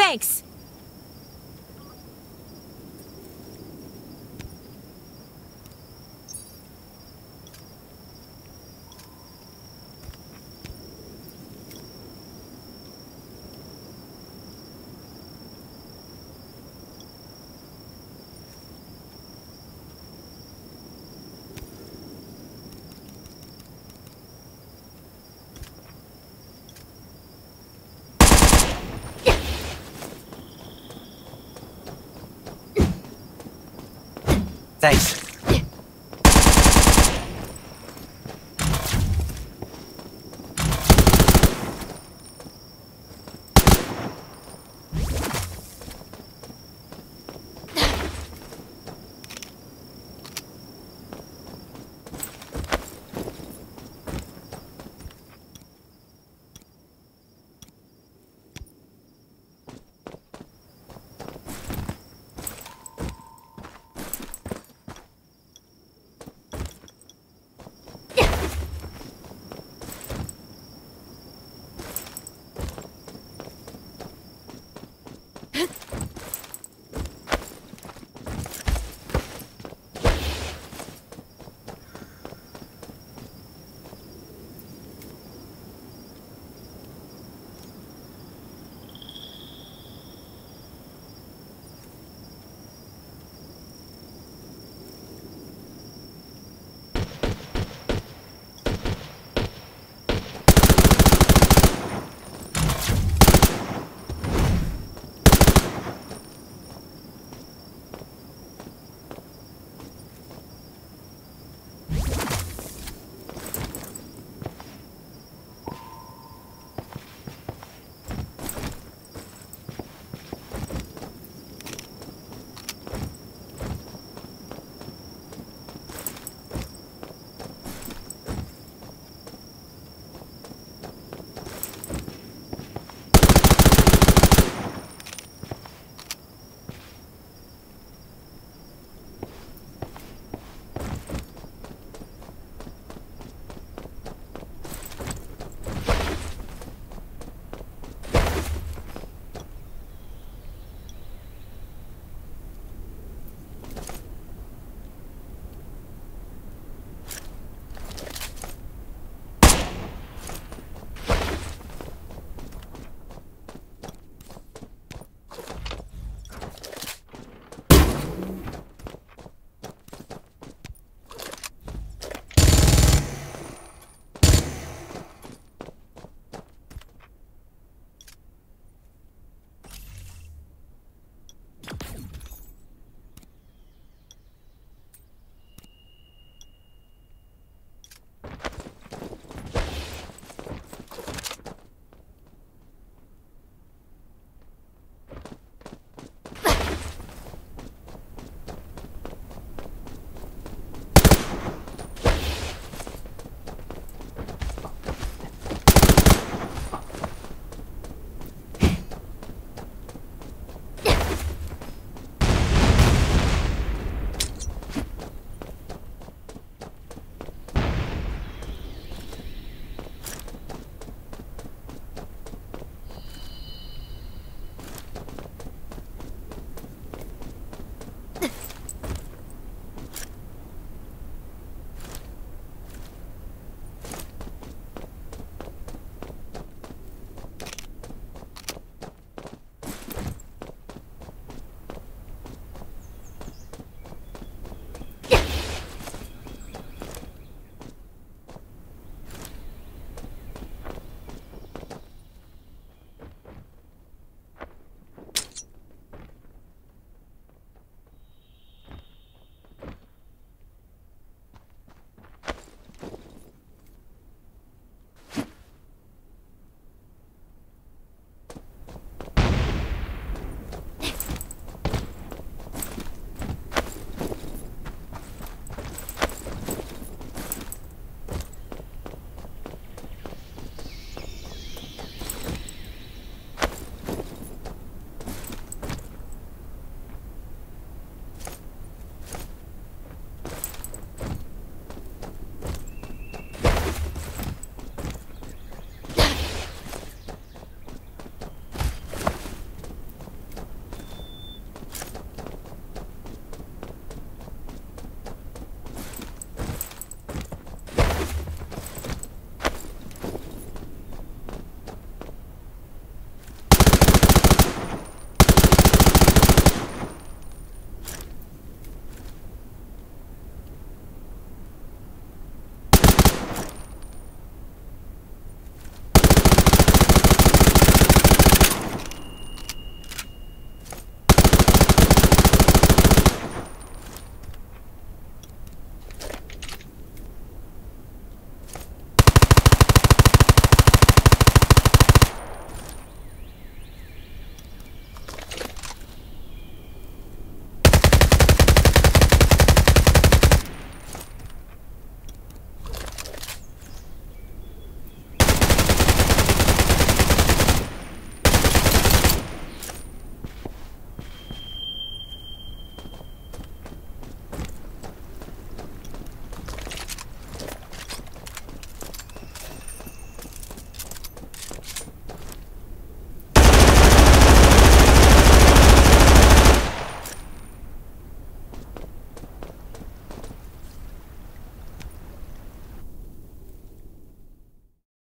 Thanks! Thanks.